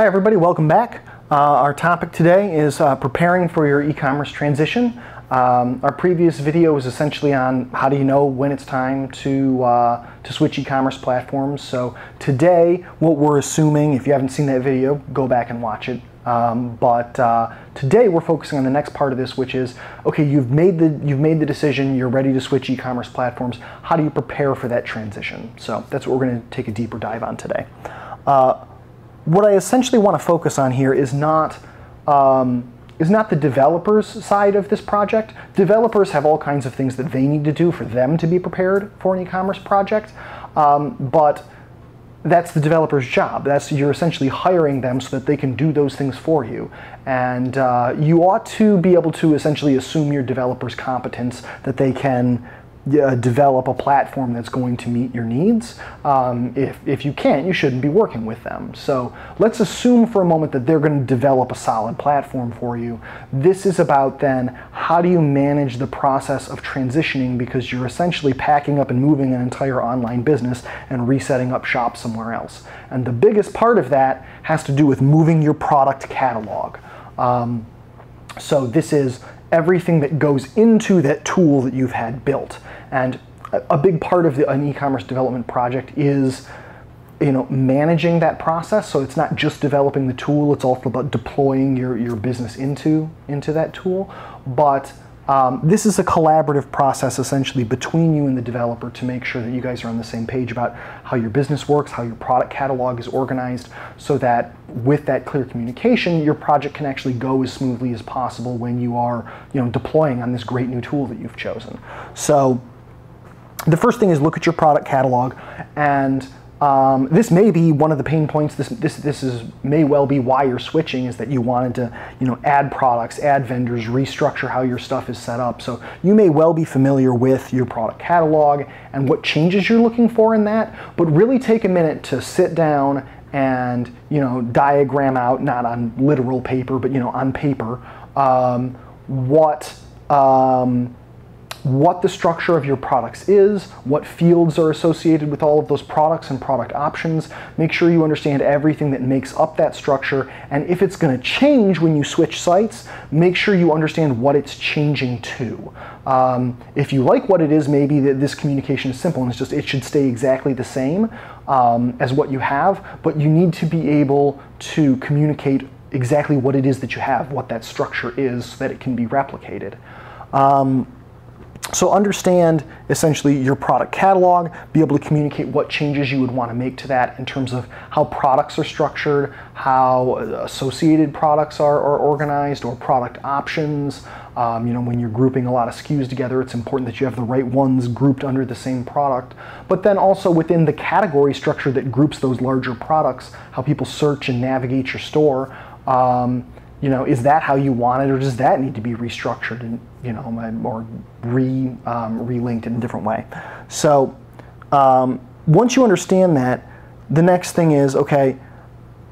Hi everybody, welcome back. Uh, our topic today is uh, preparing for your e-commerce transition. Um, our previous video was essentially on how do you know when it's time to, uh, to switch e-commerce platforms. So today, what we're assuming, if you haven't seen that video, go back and watch it. Um, but uh, today we're focusing on the next part of this, which is okay. You've made the you've made the decision. You're ready to switch e-commerce platforms. How do you prepare for that transition? So that's what we're going to take a deeper dive on today. Uh, what I essentially want to focus on here is not um, is not the developers side of this project. Developers have all kinds of things that they need to do for them to be prepared for an e-commerce project, um, but that's the developer's job. That's you're essentially hiring them so that they can do those things for you, and uh, you ought to be able to essentially assume your developer's competence that they can uh, develop a platform that's going to meet your needs. Um, if, if you can't, you shouldn't be working with them. So let's assume for a moment that they're going to develop a solid platform for you. This is about then how do you manage the process of transitioning because you're essentially packing up and moving an entire online business and resetting up shop somewhere else. And the biggest part of that has to do with moving your product catalog. Um, so this is everything that goes into that tool that you've had built. And a big part of the, an e-commerce development project is you know, managing that process. So it's not just developing the tool, it's also about deploying your, your business into, into that tool. But um, this is a collaborative process essentially between you and the developer to make sure that you guys are on the same page about how your business works, how your product catalog is organized, so that with that clear communication, your project can actually go as smoothly as possible when you are you know, deploying on this great new tool that you've chosen. So the first thing is look at your product catalog and um, this may be one of the pain points. This, this, this is may well be why you're switching is that you wanted to, you know, add products, add vendors, restructure how your stuff is set up. So you may well be familiar with your product catalog and what changes you're looking for in that, but really take a minute to sit down and, you know, diagram out, not on literal paper, but, you know, on paper, um, what, um, what the structure of your products is, what fields are associated with all of those products and product options. Make sure you understand everything that makes up that structure. And if it's going to change when you switch sites, make sure you understand what it's changing to. Um, if you like what it is, maybe that this communication is simple and it's just it should stay exactly the same um, as what you have, but you need to be able to communicate exactly what it is that you have, what that structure is, so that it can be replicated. Um, so understand essentially your product catalog, be able to communicate what changes you would want to make to that in terms of how products are structured, how associated products are, are organized, or product options. Um, you know, when you're grouping a lot of SKUs together, it's important that you have the right ones grouped under the same product. But then also within the category structure that groups those larger products, how people search and navigate your store. Um, you know, is that how you want it, or does that need to be restructured and you know, or re um, relinked in a different way? So um, once you understand that, the next thing is okay.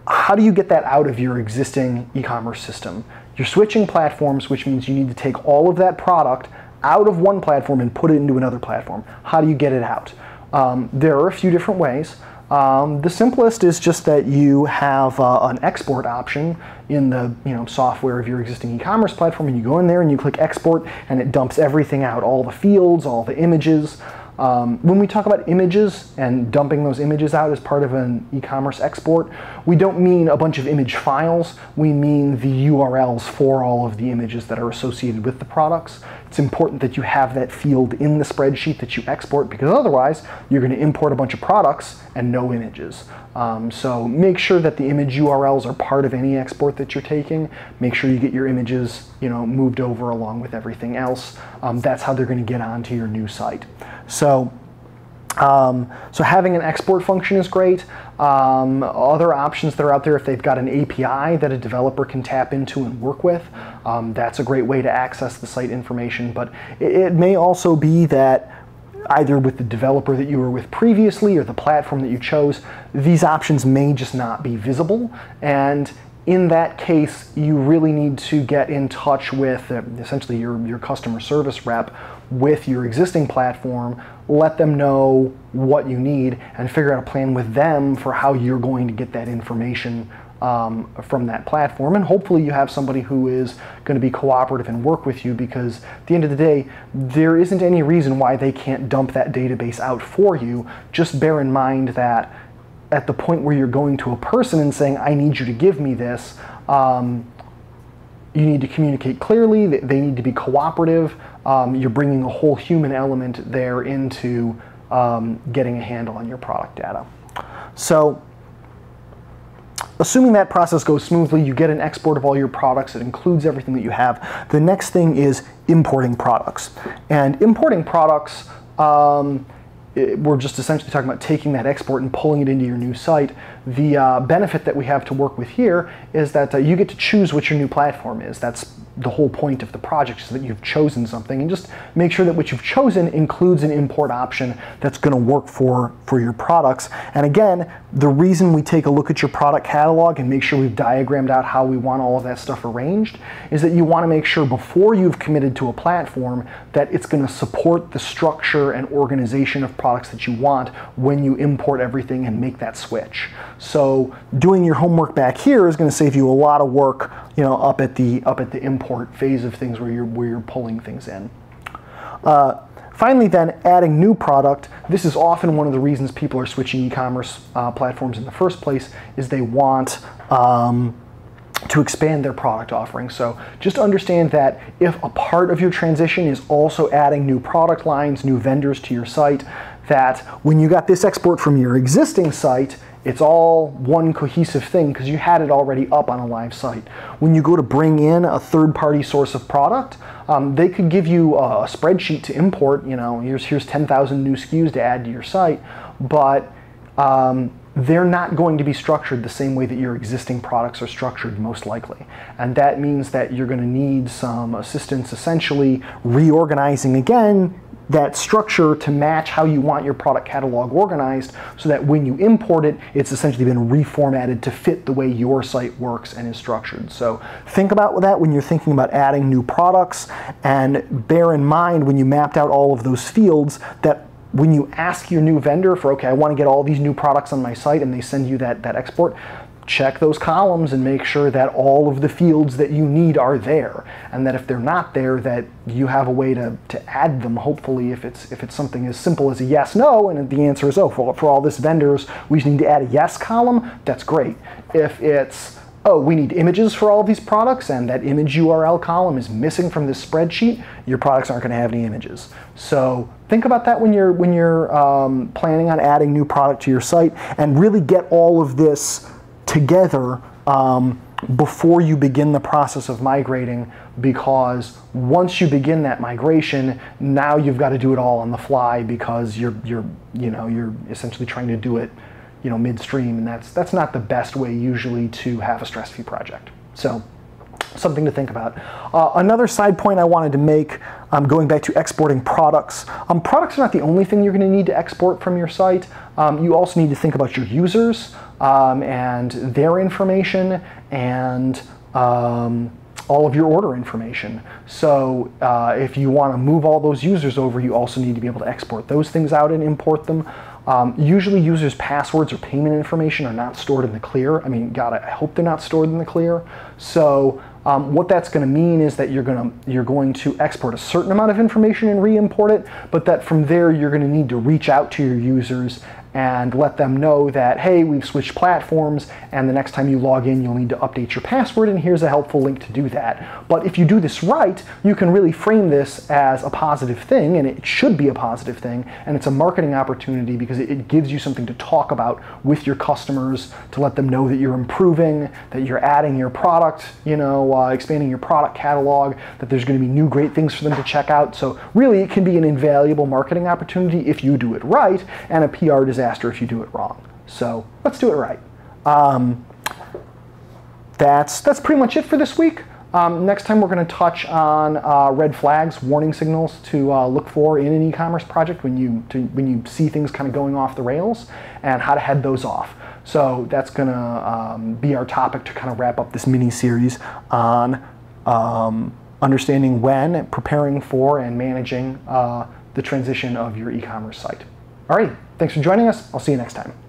How do you get that out of your existing e-commerce system? You're switching platforms, which means you need to take all of that product out of one platform and put it into another platform. How do you get it out? Um, there are a few different ways. Um, the simplest is just that you have uh, an export option in the you know software of your existing e-commerce platform, and you go in there and you click export, and it dumps everything out, all the fields, all the images. Um, when we talk about images and dumping those images out as part of an e-commerce export, we don't mean a bunch of image files. We mean the URLs for all of the images that are associated with the products. It's important that you have that field in the spreadsheet that you export because otherwise you're going to import a bunch of products and no images. Um, so make sure that the image URLs are part of any export that you're taking. Make sure you get your images you know, moved over along with everything else. Um, that's how they're going to get onto your new site. So, um, so having an export function is great. Um, other options that are out there, if they've got an API that a developer can tap into and work with, um, that's a great way to access the site information. But it, it may also be that either with the developer that you were with previously or the platform that you chose, these options may just not be visible. And in that case, you really need to get in touch with uh, essentially your, your customer service rep with your existing platform, let them know what you need, and figure out a plan with them for how you're going to get that information um, from that platform. And hopefully you have somebody who is going to be cooperative and work with you because at the end of the day, there isn't any reason why they can't dump that database out for you. Just bear in mind that at the point where you're going to a person and saying, I need you to give me this, um, you need to communicate clearly, they need to be cooperative. Um, you're bringing a whole human element there into um, getting a handle on your product data. So assuming that process goes smoothly, you get an export of all your products. It includes everything that you have. The next thing is importing products. And importing products, um, we're just essentially talking about taking that export and pulling it into your new site. The uh, benefit that we have to work with here is that uh, you get to choose what your new platform is. That's the whole point of the project is that you've chosen something and just make sure that what you've chosen includes an import option that's going to work for, for your products. And again, the reason we take a look at your product catalog and make sure we've diagrammed out how we want all of that stuff arranged is that you want to make sure before you've committed to a platform that it's going to support the structure and organization of products that you want when you import everything and make that switch. So doing your homework back here is going to save you a lot of work, you know, up at the up at the import import phase of things where you're, where you're pulling things in. Uh, finally then, adding new product. This is often one of the reasons people are switching e-commerce uh, platforms in the first place is they want um, to expand their product offering. So just understand that if a part of your transition is also adding new product lines, new vendors to your site, that when you got this export from your existing site, it's all one cohesive thing because you had it already up on a live site. When you go to bring in a third-party source of product, um, they could give you a spreadsheet to import. You know, here's here's 10,000 new SKUs to add to your site, but um, they're not going to be structured the same way that your existing products are structured most likely. And that means that you're going to need some assistance essentially reorganizing again that structure to match how you want your product catalog organized so that when you import it, it's essentially been reformatted to fit the way your site works and is structured. So think about that when you're thinking about adding new products and bear in mind when you mapped out all of those fields that when you ask your new vendor for, okay, I want to get all these new products on my site and they send you that, that export, check those columns and make sure that all of the fields that you need are there. And that if they're not there, that you have a way to, to add them, hopefully, if it's, if it's something as simple as a yes, no, and the answer is, oh, for, for all this vendors, we just need to add a yes column, that's great. If it's, oh, we need images for all of these products, and that image URL column is missing from this spreadsheet, your products aren't going to have any images. So think about that when you're, when you're um, planning on adding new product to your site, and really get all of this together um, before you begin the process of migrating because once you begin that migration now you've got to do it all on the fly because you're you're you know you're essentially trying to do it you know midstream and that's that's not the best way usually to have a stress-free project so something to think about. Uh, another side point I wanted to make, um, going back to exporting products. Um, products are not the only thing you're going to need to export from your site. Um, you also need to think about your users um, and their information and um, all of your order information. So uh, if you want to move all those users over, you also need to be able to export those things out and import them. Um, usually users' passwords or payment information are not stored in the clear. I mean, God, I hope they're not stored in the clear. So um, what that's going to mean is that you're going to you're going to export a certain amount of information and re-import it, but that from there you're going to need to reach out to your users and let them know that, hey, we've switched platforms, and the next time you log in, you'll need to update your password, and here's a helpful link to do that. But if you do this right, you can really frame this as a positive thing, and it should be a positive thing, and it's a marketing opportunity because it gives you something to talk about with your customers to let them know that you're improving, that you're adding your product, you know, uh, expanding your product catalog, that there's going to be new great things for them to check out. So really, it can be an invaluable marketing opportunity if you do it right, and a PR disaster disaster if you do it wrong. So let's do it right. Um, that's, that's pretty much it for this week. Um, next time we're going to touch on uh, red flags, warning signals to uh, look for in an e-commerce project when you, to, when you see things kind of going off the rails and how to head those off. So that's going to um, be our topic to kind of wrap up this mini series on um, understanding when, preparing for, and managing uh, the transition of your e-commerce site. All right, thanks for joining us. I'll see you next time.